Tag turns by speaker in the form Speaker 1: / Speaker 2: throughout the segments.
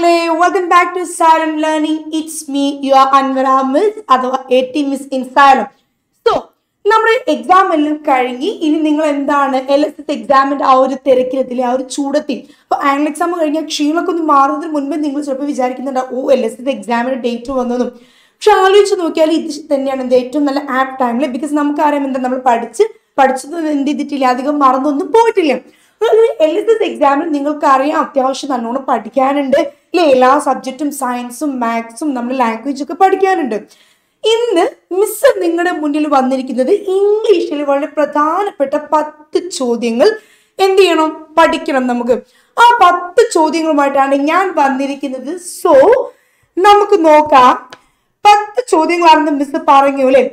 Speaker 1: മക്കളെ welcome back to Xylem learning it's me you are Anwar miss അഥവാ A T miss in Xylem so നമ്മുടെ exam എല്ലാം കഴിഞ്ഞ് ഇനി നിങ്ങൾ എന്താണ് എൽ എസ് എസ് എക്സാമിന്റെ ആ ഒരു തിരക്കിലെത്തില്ലേ ആ ഒരു ചൂടത്തിൽ? അപ്പൊ ആനുവൽ എക്സാം കഴിഞ്ഞാൽ ക്ഷീണമൊക്കെ ഒന്ന് മാറുന്നതിന് മുൻപേ നിങ്ങൾ ചിലപ്പോൾ വിചാരിക്കുന്നുണ്ടാവും ഓ എൽ എസ് എസ് എക്സാമിന്റെ ഡേറ്റ് വന്നതും. പക്ഷെ ആലോചിച്ച് നോക്കിയാൽ ഇത് തന്നെയാണ് എന്ത് ഏറ്റവും നല്ല ആപ്പ് ടൈമിൽ ബിക്കോസ് നമുക്കറിയാം എന്താ നമ്മൾ പഠിച്ച് പഠിച്ചത് എന്ത് ചെയ്തിട്ടില്ല അധികം മറന്നൊന്നും പോയിട്ടില്ല. എൽ എസ് എസ് എക്സാമിൽ നിങ്ങൾക്ക് അറിയാം അത്യാവശ്യം നല്ലോണം പഠിക്കാനുണ്ട്. അല്ലെ എല്ലാ സബ്ജക്റ്റും സയൻസും മാത്സും നമ്മൾ ലാംഗ്വേജ് ഒക്കെ പഠിക്കാനുണ്ട്. ഇന്ന് മിസ് നിങ്ങളുടെ മുന്നിൽ വന്നിരിക്കുന്നത് ഇംഗ്ലീഷിൽ വളരെ പ്രധാനപ്പെട്ട പത്ത് ചോദ്യങ്ങൾ എന്ത് ചെയ്യണം? പഠിക്കണം നമുക്ക്. ആ പത്ത് ചോദ്യങ്ങളുമായിട്ടാണ് ഞാൻ വന്നിരിക്കുന്നത്. സോ നമുക്ക് നോക്കാം. പത്ത് ചോദ്യങ്ങളാണെന്ന് മിസ് പറഞ്ഞു അല്ലെ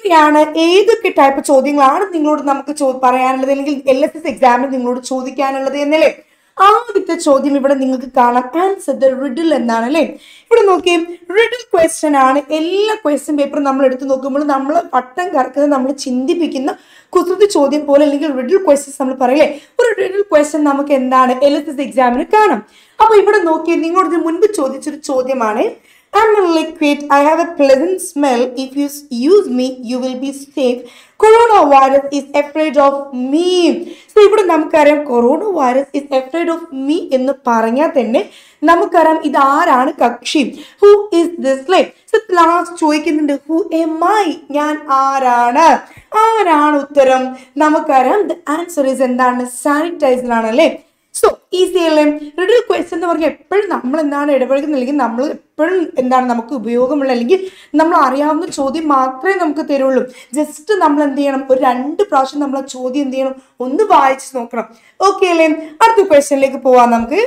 Speaker 1: എങ്ങനെയാണ് ഏതൊക്കെ ടൈപ്പ് ചോദ്യങ്ങളാണ് നിങ്ങളോട് നമുക്ക് പറയാനുള്ളത് അല്ലെങ്കിൽ എൽ എസ് എസ് എക്സാമിൽ നിങ്ങളോട് ചോദിക്കാനുള്ളത് എന്നല്ലേ? ആദ്യത്തെ ചോദ്യം ഇവിടെ നിങ്ങൾക്ക് കാണാം. ആൻസർ ദ റിഡിൽ എന്നാണ് അല്ലേ? ഇവിടെ നോക്കി റിഡിൽ ക്വസ്റ്റ്യൻ ആണ്. എല്ലാ ക്വസ്റ്റ്യൻ പേപ്പറും നമ്മൾ എടുത്ത് നോക്കുമ്പോൾ നമ്മൾ പട്ടം കറക്കുന്നത് നമ്മൾ ചിന്തിപ്പിക്കുന്ന കുസൃതി ചോദ്യം പോലെ അല്ലെങ്കിൽ റിഡിൽ ക്വസ്റ്റ്യൻസ് നമ്മൾ പറയില്ലേ? ഒരു റിഡിൽ ക്വസ്റ്റ്യൻ നമുക്ക് എന്താണ് എൽ എസ് എസ് എക്സാമിന് കാണാം. അപ്പൊ ഇവിടെ നോക്കി നിങ്ങളോട് മുൻപ് ചോദിച്ചൊരു ചോദ്യമാണ്. I'm a liquid. I have a pleasant smell. If you use me, you will be safe. Coronavirus is afraid of me. So ഇവിടെ നമുക്കറിയാം corona virus is afraid of me എന്ന് പറഞ്ഞാൽ തന്നെ നമുക്കറിയാം ഇത് ആരാണ് കക്ഷി who is this like so last ചോദിക്കുന്നുണ്ട് ഹു എം ഐ ഞാൻ ആരാണ് ആരാണ് ഉത്തരം നമുക്കറിയാം ദ ആൻസർ ഇസ് എന്താണ് സാനിറ്റൈസർ ആണ് അല്ലേ സോ ഈസി അല്ലേ? റിഡിൽ ക്വസ്റ്റ്യൻ എന്ന് പറഞ്ഞാൽ എപ്പോഴും നമ്മൾ എന്താണ് ഇടപഴകുന്നത്? അല്ലെങ്കിൽ നമ്മൾ എപ്പോഴും എന്താണ് നമുക്ക് ഉപയോഗമുള്ള അല്ലെങ്കിൽ നമ്മൾ അറിയാവുന്ന ചോദ്യം മാത്രമേ നമുക്ക് തരുള്ളൂ. ജസ്റ്റ് നമ്മൾ എന്ത് ചെയ്യണം? ഒരു രണ്ട് പ്രാവശ്യം നമ്മൾ ആ ചോദ്യം എന്ത് ചെയ്യണം? ഒന്ന് വായിച്ച് നോക്കണം. ഓക്കെ അല്ലേ? അടുത്ത ക്വസ്റ്റ്യനിലേക്ക് പോവാം നമുക്ക്.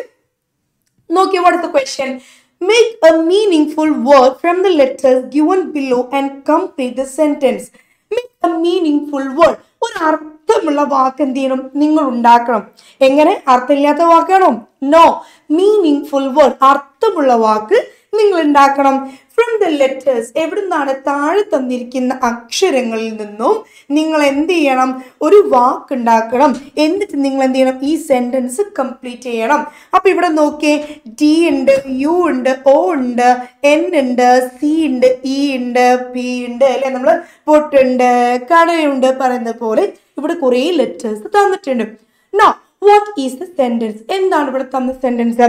Speaker 1: നോക്കിയ അടുത്ത question make a meaning word from the letters given below and complete the sentence make a meaning word ഒരു അർത്ഥമുള്ള വാക്ക് എന്ത് ചെയ്യണം നിങ്ങൾ ഉണ്ടാക്കണം എങ്ങനെ? അർത്ഥമില്ലാത്ത വാക്കാണോ? നോ മീനിങ് ഫുൾ വേർഡ് അർത്ഥമുള്ള വാക്ക് നിങ്ങൾ ഉണ്ടാക്കണം ഫ്രം ദ ലെറ്റേഴ്സ് എവിടുന്നാണ് താഴെ തന്നിരിക്കുന്ന അക്ഷരങ്ങളിൽ നിന്നും നിങ്ങൾ എന്ത് ചെയ്യണം? ഒരു വാക്ക് ഉണ്ടാക്കണം എന്നിട്ട് നിങ്ങൾ എന്ത് ചെയ്യണം? ഈ സെന്റൻസ് കംപ്ലീറ്റ് ചെയ്യണം. അപ്പൊ ഇവിടെ നോക്കിയേ ഡി ഉണ്ട് യു ഉണ്ട് ഒ ഉണ്ട് എൻ ഉണ്ട് സി ഉണ്ട് ഇ ഉണ്ട് പി ഉണ്ട് അല്ലെ? നമ്മൾ പൊട്ടുണ്ട് കടയുണ്ട് പറയുന്ന പോലെ ഇവിടെ കുറേ ലെറ്റേഴ്സ് തന്നിട്ടുണ്ട്. Know what is the sentence എന്താണ് ഇവിടെ തന്ന sentence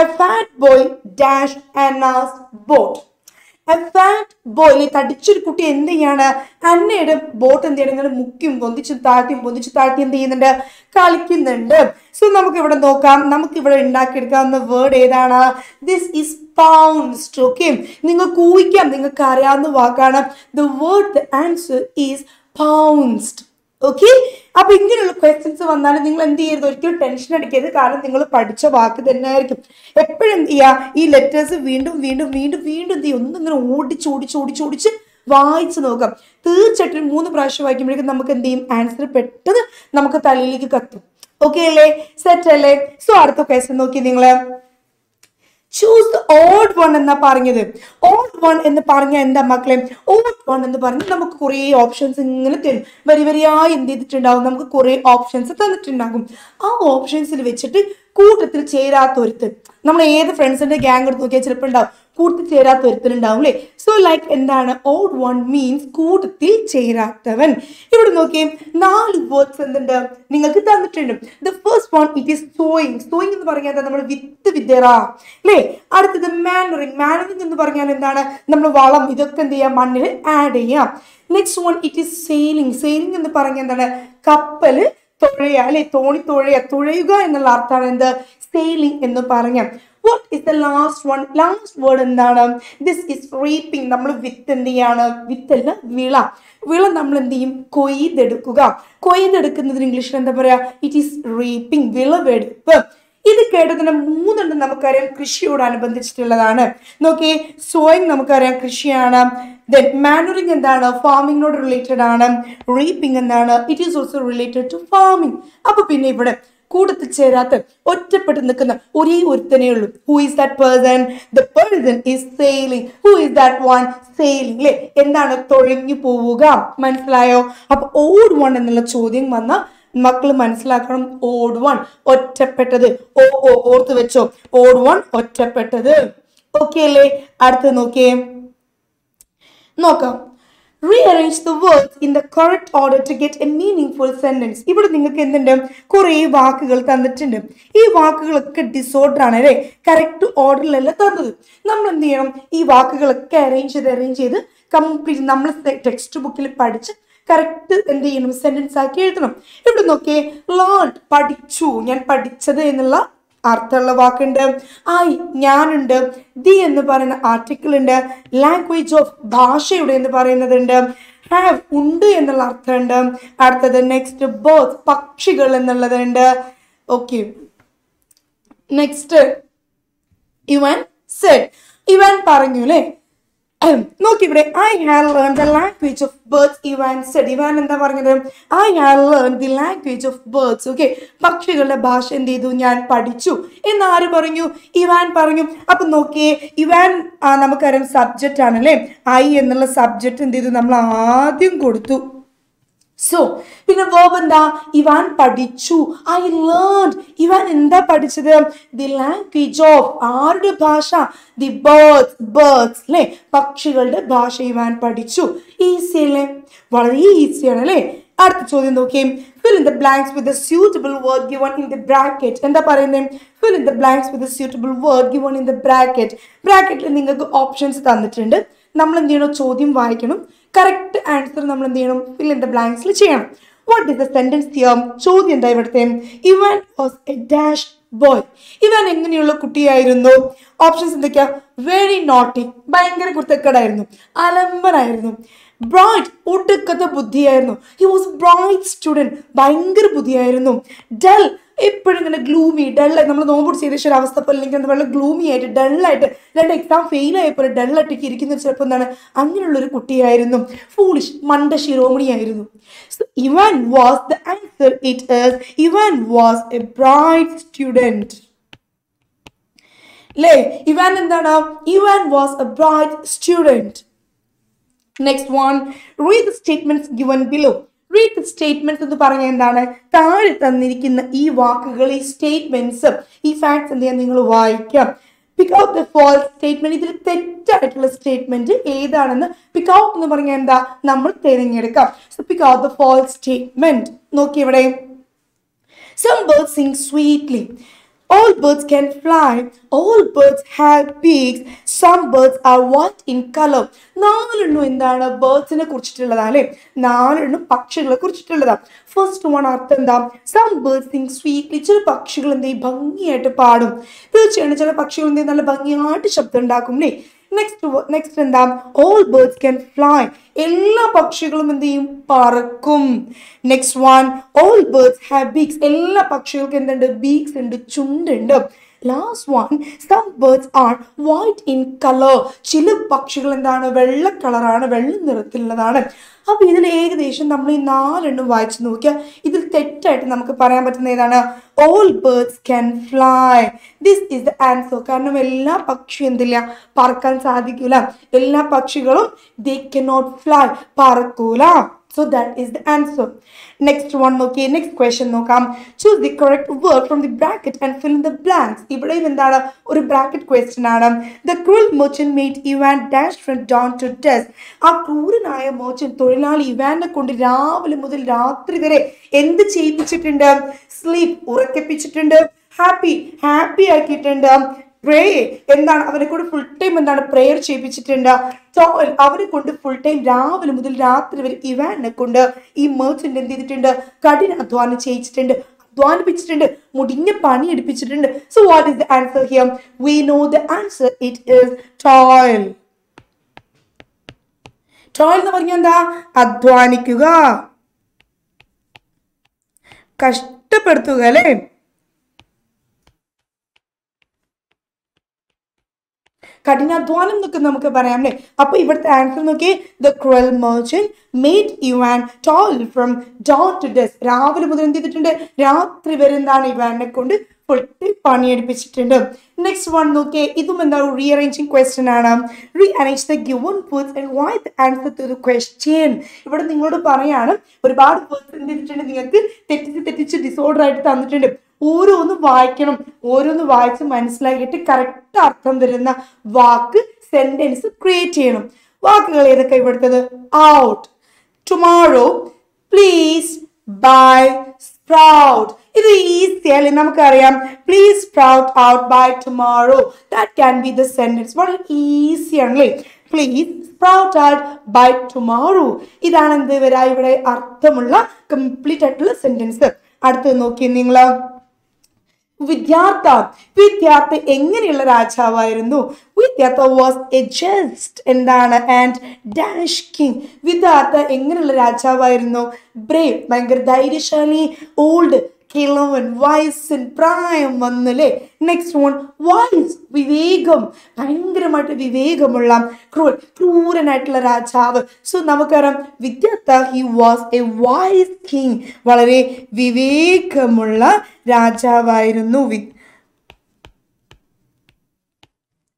Speaker 1: a fat boy dash as boat a fat boy തടിച്ചൊരു കുട്ടി എന്ത് ചെയ്യാണ്? അന്നയുടെ ബോട്ട് എന്ത് ചെയ്യണം? ഇങ്ങനെ മുക്കിയും പൊന്തിച്ചും താഴ്ത്തിയും പൊന്തിച്ച് താഴ്ത്തി എന്ത് ചെയ്യുന്നുണ്ട്? കളിക്കുന്നുണ്ട്. സോ നമുക്ക് ഇവിടെ നോക്കാം. നമുക്ക് ഇവിടെ ഉണ്ടാക്കിയെടുക്കാവുന്ന വേർഡ് ഏതാണ്? ദിസ് ഈസ് പൗൺസ്ഡ് ഓക്കെ നിങ്ങൾക്ക് ഊഹിക്കാം നിങ്ങൾക്ക് അറിയാവുന്ന വാക്കാണ്. The word the answer is pounced okay അപ്പൊ ഇങ്ങനെയുള്ള ക്വസ്റ്റ്യൻസ് വന്നാൽ നിങ്ങൾ എന്ത് ചെയ്യരുത്? ഒരിക്കലും ടെൻഷൻ അടിക്കരുത്. കാരണം നിങ്ങൾ പഠിച്ച വാക്ക് തന്നെ ആയിരിക്കും എപ്പോഴും എന്ത് ചെയ്യുക ഈ ലെറ്റേഴ്സ് വീണ്ടും വീണ്ടും വീണ്ടും വീണ്ടും എന്ത് ചെയ്യും? ഒന്നിങ്ങനെ ഓടിച്ച് ഓടിച്ച് ഓടിച്ച് ഓടിച്ച് വായിച്ച് നോക്കാം. തീർച്ചയായിട്ടും മൂന്ന് പ്രാവശ്യം വായിക്കുമ്പോഴേക്കും നമുക്ക് എന്ത് ചെയ്യും? ആൻസർ പെട്ടെന്ന് നമുക്ക് തലയിലേക്ക് കത്തും. ഓക്കെ അല്ലേ? സെറ്റ് അല്ലേ? സോ അടുത്ത ക്വസ്റ്റ്യൻ നോക്കി നിങ്ങൾ. ചൂസ് ദ ഓഡ് വൺ എന്ന പറഞ്ഞത്. ഓഡ് വൺ എന്ന് പറഞ്ഞ എന്താ മക്കളെ? ഓഡ് വൺ എന്ന് പറഞ്ഞ് നമുക്ക് കുറേ ഓപ്ഷൻസ് ഇങ്ങനെ തരും. വരി വരിയായി എന്ത് ചെയ്തിട്ടുണ്ടാവും? നമുക്ക് കുറേ ഓപ്ഷൻസ് തന്നിട്ടുണ്ടാകും. ആ ഓപ്ഷൻസിൽ വെച്ചിട്ട് കൂട്ടത്തിൽ ചേരാത്ത ഒരുത്ത് നമ്മൾ ഏത് ഫ്രണ്ട്സിന്റെ ഗ്യാങ് എടുത്ത് നോക്കിയാൽ ചിലപ്പോൾ ഉണ്ടാവും. കൂട്ടത്തിൽ ചേരാത്ത ഒരുത്തനുണ്ടാവും അല്ലേ സോ ലൈക്ക് എന്താണ്? ഓഡ് വൺ മീൻസ് കൂട്ടത്തിൽ ചേരാത്തവൻ ഇവിടെ നോക്കിയേ നാല് വേർഡ്സ് എന്തുണ്ട്? നിങ്ങൾക്ക് തന്നിട്ടുണ്ട്. The first one it is sowing sowing എന്ന് പറഞ്ഞാൽ നമ്മൾ വിത്ത് വിതറ അല്ലേ അടുത്തത് മാനറിങ് മാനറിങ് എന്ന് പറഞ്ഞാൽ എന്താണ്? നമ്മൾ വളം ഇതൊക്കെ എന്ത് ചെയ്യാം? മണ്ണിൽ ആഡ് ചെയ്യാം. Next one it is sailing sailing എന്ന് പറഞ്ഞാൽ എന്താണ്? കപ്പൽ തുഴയ അല്ലെ തോണി തുഴയ. തുഴയുക എന്നുള്ള അർത്ഥമാണ് എന്ത്? സെയിലിംഗ് എന്ന് പറഞ്ഞ. What is the last one last word എന്താണ്? ദിസ് ഇസ് റീപ്പിംഗ് നമ്മൾ വിത്ത് എന്ത് ചെയ്യാണ് വിത്തല്ല വിള. വിള നമ്മൾ എന്ത് ചെയ്യും? കൊയ്തെടുക്കുക. കൊയ്തെടുക്കുന്നതിന് ഇംഗ്ലീഷിൽ എന്താ പറയാ? ഇറ്റ് ഈസ് റീപ്പിംഗ് വിളവെടുപ്പ്. ഇത് കേട്ടതിന് മൂന്നെണ്ണം നമുക്കറിയാം. കൃഷിയോട് അനുബന്ധിച്ചിട്ടുള്ളതാണ്. നോക്കിയേ സോയിങ് നമുക്കറിയാം കൃഷിയാണ്. ദെൻ മാനുറിങ് എന്താണ്? ഫാമിങ്ങിനോട് റിലേറ്റഡ് ആണ്. റീപ്പിംഗ് എന്താണ്? It is also related to farming അപ്പൊ പിന്നെ ഇവിടെ കൂട്ടത്തിൽ ചേരാത്ത ഒറ്റപ്പെട്ട് നിൽക്കുന്ന ഒരേ ഒരുത്തനേ ഉള്ളൂ. Who is that person the person is sailing who is that one sailing അല്ലെ എന്താണ്? തൊഴിഞ്ഞു പോവുക. മനസ്സിലായോ? അപ്പൊ ഓഡ് വൺ എന്നുള്ള ചോദ്യം വന്ന മക്കൾ മനസ്സിലാക്കണം ഓഡ് വൺ ഒറ്റപ്പെട്ടത്. ഓ ഓ ഓർത്ത് വെച്ചോ. Odd one ഒറ്റപ്പെട്ടത്. ഓക്കെ അല്ലേ അടുത്ത് നോക്കിയേ. നോക്കാം. Rearrange the words in the correct order to get a meaningful sentence ഇവിടെ നിങ്ങൾക്ക് എന്തുണ്ട്? കുറേ വാക്കുകൾ തന്നിട്ടുണ്ട്. ഈ വാക്കുകളൊക്കെ ഡിസോർഡർ ആണ് അല്ലേ? കറക്റ്റ് ഓർഡറിലല്ല തന്നത്. നമ്മൾ എന്ത് ചെയ്യണം? ഈ വാക്കുകളൊക്കെ അറേഞ്ച് ചെയ്ത് അറേഞ്ച് ചെയ്ത് കംപ്ലീറ്റ് നമ്മൾ ടെക്സ്റ്റ് ബുക്കിൽ പഠിച്ച് കറക്റ്റ് എന്ത് ചെയ്യണം? സെന്റൻസ് ആക്കി എഴുതണം. ഇവിടെ നോക്കിയേ ലേൺ പഠിച്ചു. ഞാൻ പഠിച്ചത് എന്നുള്ള അർത്ഥമുള്ള വാക്കുണ്ട്. ഐ ഞാനുണ്ട്. ദി എന്ന് പറയുന്ന ആർട്ടിക്കിൾ ഉണ്ട് ലാംഗ്വേജ് ഓഫ് ഭാഷയുടെ എന്ന് പറയുന്നതുണ്ട്. ഹാവ് ഉണ്ട് എന്നുള്ള അർത്ഥമുണ്ട്. അടുത്തത് നെക്സ്റ്റ് ബോത്ത് പക്ഷികൾ എന്നുള്ളതുണ്ട്. Okay next Ivan said Ivan പറഞ്ഞു അല്ലേ നോക്കി ഇവിടെ I have learn the language of birds Ivan said Ivan എന്താ പറഞ്ഞത്? I have learn the language of birds okay പക്ഷികളുടെ ഭാഷ എന്ത് ചെയ്തു? ഞാൻ പഠിച്ചു. എന്ന് ആര് പറഞ്ഞു? ഇവാൻ പറഞ്ഞു. അപ്പൊ നോക്കിയേ ഇവാൻ നമുക്കറിയാം സബ്ജക്റ്റ് ആണല്ലേ? ഐ എന്നുള്ള സബ്ജക്റ്റ് എന്ത് ചെയ്തു? നമ്മൾ ആദ്യം കൊടുത്തു. സോ പിന്നെ വേർബ് എന്താ? ഇവാൻ പഠിച്ചു. ഐ ലേൺ ഇവാൻ എന്താ പഠിച്ചത്? ദി ലാംഗ്വേജ് ഓഫ് ആരുടെ ഭാഷ? ദി ബേർഡ്സ് ബേർഡ്സ് അല്ലേ പക്ഷികളുടെ ഭാഷ ഇവാൻ പഠിച്ചു. ഈസി അല്ലേ? വളരെ ഈസിയാണ് അല്ലേ? അടുത്ത ചോദ്യം നോക്കിയേ. Fill in the blanks with suitable word given in the bracket എന്താ പറയുന്നത് fill in the blanks with suitable word given in the bracket ബ്രാക്കറ്റിൽ നിങ്ങൾക്ക് ഓപ്ഷൻസ് തന്നിട്ടുണ്ട്. നമ്മൾ എന്ത് ചെയ്യണം ചോദ്യം വായിക്കണം. കറക്റ്റ് ആൻസർ നമ്മൾ എന്ത് ചെയ്യണം ഫിൽ ഇൻ ദ ബ്ലാങ്ക്സിൽ ചെയ്യണം. What is the sentence here ചോദ്യം എന്താ ഇവിടുത്തെ? ഇവൻ വാസ് എ ഡാഷ് ബോയ് ഇവൻ എങ്ങനെയുള്ള കുട്ടിയായിരുന്നു? ഓപ്ഷൻസ് എന്തൊക്കെയാ? വെരി നോട്ടി ഭയങ്കര കുരുത്തക്കേടായിരുന്നു. അലമ്പനായിരുന്നു. ബ്രൈറ്റ് ഒടുക്കത്തെ ബുദ്ധിയായിരുന്നു. ഹി വാസ് ബ്രൈറ്റ് സ്റ്റുഡന്റ് ഭയങ്കര ബുദ്ധിയായിരുന്നു. ഡൽ എപ്പോഴും ഇങ്ങനെ ഗ്ലൂമി ഡൾ നമ്മൾ നോമ്പ് ചെയ്ത ഒരു അവസ്ഥ പോലെ അല്ലെങ്കിൽ എന്താ പറയുക ഗ്ലൂമി ആയിട്ട് ഡള്ളായിട്ട് രണ്ട് എക്സാം ഫെയിൽ ആയപ്പോൾ ഡള്ളായിട്ടൊക്കെ ഇരിക്കുന്ന ചിലപ്പോൾ എന്താണ്? അങ്ങനെയുള്ളൊരു കുട്ടിയായിരുന്നു. ഫൂളിഷ് മണ്ട ശിരോമണി ശിരോമണിയായിരുന്നു ഇവൻ was the answer it is. ഇവൻ വാസ് എ ബ്രൈറ്റ് സ്റ്റുഡന്റ് അല്ലേ ഇവൻ എന്താണ്? ഇവൻ was a bright student next one read the statements given below read the statements എന്ന് പറഞ്ഞാൽ എന്താണ്? താഴെ തന്നിരിക്കുന്ന ഈ വാക്കുകൾ ഈ സ്റ്റേറ്റ്മെന്റ്സ് ഈ ഫാക്ട്സ് എന്ത് ചെയ്യാൻ നിങ്ങൾ വായിക്കാം. Pick out the false statement ഇതിൽ തെറ്റായിട്ടുള്ള സ്റ്റേറ്റ്മെന്റ് ഏതാണെന്ന് പിക്ക് ഔട്ട് എന്ന് പറഞ്ഞാൽ എന്താ? നമ്മൾ തിരഞ്ഞെടുക്കാം. So pick out the false statement നോക്കി ഇവിടെ Some birds sing sweetly. All birds can fly. All birds have beaks. Some birds are white in color. നാലെണ്ണം എന്താണ്? ബേർഡ്സിനെ കുറിച്ചിട്ടുള്ളതാ അല്ലേ നാലെണ്ണം പക്ഷികളെ കുറിച്ചിട്ടുള്ളതാ. ഫസ്റ്റ് വൺ അർത്ഥം എന്താ? സം ബേർഡ്സ് സിങ് സ്വീറ്റ്ലി ചില പക്ഷികൾ എന്ത് ഭംഗിയായിട്ട് പാടും. തീർച്ചയായിട്ടും ചില പക്ഷികൾ എന്ത് നല്ല ഭംഗിയായിട്ട് ശബ്ദം ഉണ്ടാക്കും അല്ലേ? നെക്സ്റ്റ് നെക്സ്റ്റ് എന്താ? ഓൾ ബേർഡ്സ് ക്യാൻ ഫ്ലൈ എല്ലാ പക്ഷികളും എന്ത് ചെയ്യും? പറക്കും. Next one all birds have beaks എല്ലാ പക്ഷികൾക്കും എന്തുണ്ട്? ബീക്സ് ഉണ്ട് ചുണ്ടുണ്ട്. Last one some birds are white in colour ചില പക്ഷികൾ എന്താണ്? വെള്ള കളറാണ് വെള്ള നിറത്തിലുള്ളതാണ്. അപ്പൊ ഇതിൽ ഏകദേശം നമ്മൾ ഈ നാലെണ്ണം വായിച്ചു നോക്കിയാൽ ഇതിൽ തെറ്റായിട്ട് നമുക്ക് പറയാൻ പറ്റുന്ന ഏതാണ്? All birds can fly this is the answer കാരണം എല്ലാ പക്ഷിയും എന്തില്ല? പറക്കാൻ സാധിക്കൂല. എല്ലാ പക്ഷികളും ദേ നോട്ട് ഫ്ലൈ പറക്കൂല. So that is the answer next one നോക്കിയേ. നെക്സ്റ്റ് ക്വസ്റ്റ്യൻ നോക്കാം. Choose the correct word from the bracket and fill the blanks ഇവിടെയും എന്താണ്? ഒരു ബ്രാക്കറ്റ് ക്വസ്റ്റ്യൻ ആണ്. The cruel merchant made Ivan dash from dawn to dusk ആ ക്രൂരനായ merchant തൊഴിലാളി ഇവാനെ കൊണ്ട് രാവിലെ മുതൽ രാത്രി വരെ എന്ത് ചെയ്യിപ്പിച്ചിട്ടുണ്ട്? സ്ലീപ്പ് ഉറക്കിപ്പിച്ചിട്ടുണ്ട്. ഹാപ്പി ഹാപ്പി ആക്കിയിട്ടുണ്ട്. പ്രേ എന്താണ്? അവരെ കൊണ്ട് ഫുൾ ടൈം എന്താണ്? പ്രെയർ ചെയ്യിപ്പിച്ചിട്ടുണ്ട്. സോ അവരെ കൊണ്ട് ഫുൾ ടൈം രാവിലെ മുതൽ രാത്രി വരെ ഇവാനെ കൊണ്ട് ഈ മേർച്ചന്റ് എന്ത് ചെയ്തിട്ടുണ്ട്? കഠിന അധ്വാനം ചെയ്യിച്ചിട്ടുണ്ട്. അധ്വാനിപ്പിച്ചിട്ടുണ്ട്. മുടിഞ്ഞ പണി എടുപ്പിച്ചിട്ടുണ്ട്. So what is the answer here we know the answer it is toil toil എന്ന് പറഞ്ഞാൽ എന്താ? അധ്വാനിക്കുക. കഷ്ടപ്പെടുത്തുക അല്ലേ? കഠിനാധ്വാനം എന്നൊക്കെ നമുക്ക് പറയാം അല്ലേ? അപ്പൊ ഇവിടുത്തെ ആൻസർ നോക്കി the cruel merchant made Ivan toil from dawn to dusk രാവിലെ മുതൽ എന്ത് ചെയ്തിട്ടുണ്ട്? രാത്രി വരെ എന്താണ് ഇവാനെ കൊണ്ട് പൊട്ടി പണിയെടുപ്പിച്ചിട്ടുണ്ട്. നെക്സ്റ്റ് വൺ നോക്കിയേ. ഇതും എന്താ? റീഅറേഞ്ചിങ് ക്വസ്റ്റ്യൻ ആണ്. Rearrange the given words and why the answer to the question ഇവിടെ നിങ്ങളോട് പറയാണ് ഒരുപാട് വേർഡ്സ് എന്ത് ചെയ്തിട്ടുണ്ട്? നിങ്ങൾക്ക് തെറ്റിച്ച് തെറ്റിച്ച് ഡിസോർഡർ ആയിട്ട് തന്നിട്ടുണ്ട്. ഓരോന്നും വായിക്കണം ഓരോന്ന് വായിച്ച് മനസ്സിലാക്കിയിട്ട് കറക്റ്റ് അർത്ഥം വരുന്ന വാക്ക് സെന്റൻസ് ക്രിയേറ്റ് ചെയ്യണം. വാക്കുകൾ ഏതൊക്കെ ഇവിടുത്തത്? Out tomorrow please by sprout ഇത് ഈസി അല്ലെ? നമുക്കറിയാം. Please sprout out by tomorrow that can be the sentence വളരെ ഈസി ആണല്ലേ? Please sprout out by tomorrow ഇതാണ് എന്ത് വരാ? ഇവിടെ അർത്ഥമുള്ള കംപ്ലീറ്റ് ആയിട്ടുള്ള സെന്റൻസ് അടുത്തത് നോക്കി നിങ്ങൾ വിദ്യാർത്ഥ വിദ്യാർത്ഥ എങ്ങനെയുള്ള രാജാവായിരുന്നു? വിദ്യാർത്ഥ വാസ് എ ജസ്റ്റ് എന്താണ്? ആൻഡ് ഡാഷ് കിങ് വിദ്യാർത്ഥ എങ്ങനെയുള്ള രാജാവായിരുന്നു? ബ്രേവ് ഭയങ്കര ധൈര്യശാലി ഓൾഡ് കിളവൻ വയസ്സൻ പ്രായം വന്നല്ലേ? നെക്സ്റ്റ് വൺ വൈസ് വിവേകം. ഭയങ്കരമായിട്ട് വിവേകമുള്ള ക്രൂർ ക്രൂരനായിട്ടുള്ള രാജാവ്. സോ നമുക്കറിയാം Vidyartha he was a wise king വളരെ വിവേകമുള്ള രാജാവായിരുന്നു വി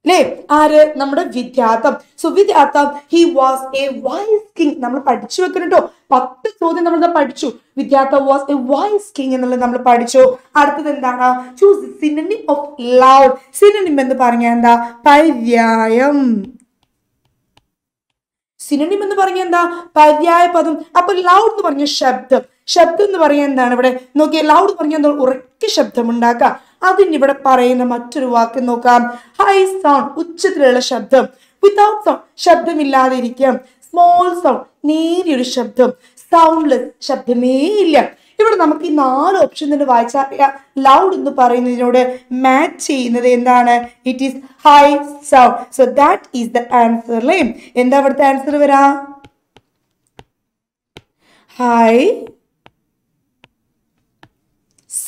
Speaker 1: അല്ലേ ആര്? നമ്മുടെ Vidyartham. So Vidyartham he was a wise king നമ്മൾ പഠിച്ചു വെക്കണം കേട്ടോ പത്ത് ചോദ്യം നമ്മൾ പഠിച്ചു. Vidyartha was a wise king എന്നുള്ളത് നമ്മൾ പഠിച്ചു. അടുത്തത് എന്താണ്? Choose synonym of loud synonym എന്ന് പറഞ്ഞാൽ എന്താ? പര്യായം. സിനിമ എന്ന് പറഞ്ഞാൽ എന്താ? പര്യായ പദം അപ്പൊ ലൗഡ് എന്ന് പറഞ്ഞ ശബ്ദം. ശബ്ദം എന്ന് പറഞ്ഞാൽ എന്താണ് ഇവിടെ? നോക്കിയാൽ ലൗഡ് പറഞ്ഞാൽ എന്താ? ഉറക്കെ ശബ്ദം ഉണ്ടാക്കുക. അതിനിവിടെ പറയുന്ന മറ്റൊരു വാക്ക് നോക്കാം. ഹൈ സൗണ്ട് ഉച്ചത്തിലുള്ള ശബ്ദം. വിതൗട്ട് സൗണ്ട് ശബ്ദമില്ലാതെ ഇരിക്കാം സ്മോൾ സൗണ്ട് നേരിയൊരു ശബ്ദം. സൗണ്ട്ലെസ് ശബ്ദമേ ഇല്ല ഇവിടെ നമുക്ക് ഈ നാല് ഓപ്ഷൻ തന്നെ വായിച്ചാൽ ലൗഡ് എന്ന് പറയുന്നതിനോട് മാച്ച് ചെയ്യുന്നത് എന്താണ്? It is high sound so that is the answer അല്ലേ എന്താ അവിടുത്തെ ആൻസർ വരാ? High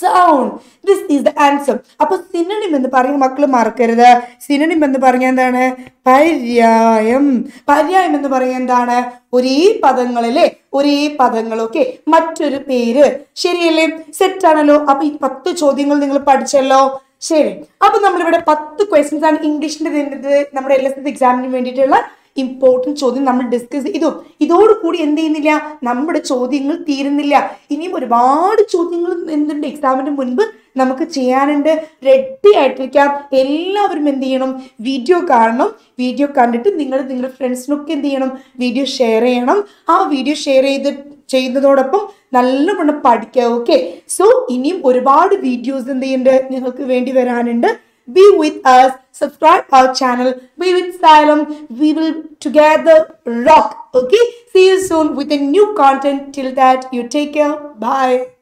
Speaker 1: sound this is the answer അപ്പൊ സിനണിം എന്ന് പറയുന്ന മക്കൾ മറക്കരുത്. സിനണിം എന്ന് പറഞ്ഞാൽ എന്താണ്? പര്യായം. പര്യായം എന്ന് പറയുന്നത് എന്താണ്? ഒരേ പദങ്ങളല്ലേ? ഒരേ പദങ്ങളൊക്കെ മറ്റൊരു പേര്. ശരിയല്ലേ? സെറ്റ് ആണല്ലോ. അപ്പൊ ഈ പത്ത് ചോദ്യങ്ങൾ നിങ്ങൾ പഠിച്ചല്ലോ. ശരി. അപ്പൊ നമ്മളിവിടെ പത്ത് ക്വസ്റ്റ്യൻസ് ആണ് ഇംഗ്ലീഷിന്റെ നമ്മുടെ എൽ എസ് എസ് എക്സാമിന് വേണ്ടിയിട്ടുള്ള ഇമ്പോർട്ടന്റ് ചോദ്യം നമ്മൾ ഡിസ്കസ് ചെയ്തു ഇതോടുകൂടി എന്ത് ചെയ്യുന്നില്ല? നമ്മുടെ ചോദ്യങ്ങൾ തീരുന്നില്ല. ഇനിയും ഒരുപാട് ചോദ്യങ്ങൾ എന്തുണ്ട്? എക്സാമിന് മുൻപ് നമുക്ക് ചെയ്യാനുണ്ട്. റെഡി ആയിട്ടിരിക്കാം. എല്ലാവരും എന്ത് ചെയ്യണം? വീഡിയോ കാണണം. വീഡിയോ കണ്ടിട്ട് നിങ്ങൾ നിങ്ങളുടെ ഫ്രണ്ട്സിനൊക്കെ എന്ത് ചെയ്യണം? വീഡിയോ ഷെയർ ചെയ്യണം. ആ വീഡിയോ ഷെയർ ചെയ്ത് ചെയ്യുന്നതോടൊപ്പം നല്ലവണ്ണം പഠിക്കുക ഓക്കെ സോ ഇനിയും ഒരുപാട് വീഡിയോസ് എന്ത് ചെയ്യുന്നുണ്ട്? നിങ്ങൾക്ക് വേണ്ടി വരാനുണ്ട്. Be with us. Subscribe our channel. Be with Salem we will together rock. Okay? See you soon with a new content. Till that you take care. Bye